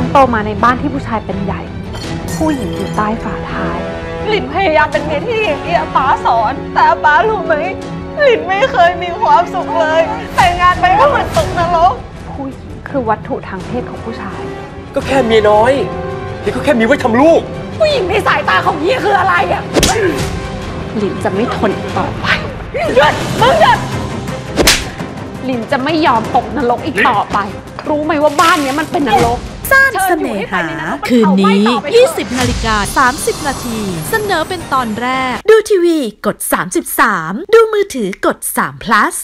ฉันโตมาในบ้านที่ผู้ชายเป็นใหญ่ ผู้หญิงอยู่ใต้ฝ่าท้าย หลินพยายามเป็นเมียที่ดีอย่างที่อาป้าสอน แต่อาป้ารู้ไหมหลินไม่เคยมีความสุขเลย แต่งงานไปก็เหมือนตกนรก ผู้หญิงคือวัตถุทางเพศของผู้ชาย ก็แค่เมียน้อยเฮียก็แค่มีไว้ทำลูก ผู้หญิงในสายตาของเฮียคืออะไรอะ หลินจะไม่ทนอีกต่อไปหยุดมึงหยุดหลินจะไม่ยอมตกนรกอีกต่อไป รู้ไหมว่าบ้านเนี้ยมันเป็นนรก ซ่านเสน่หา คืนนี้ 20 นาฬิกา 30 นาที เสนอเป็นตอนแรก ดูทีวีกด 33 ดูมือถือกด3 plus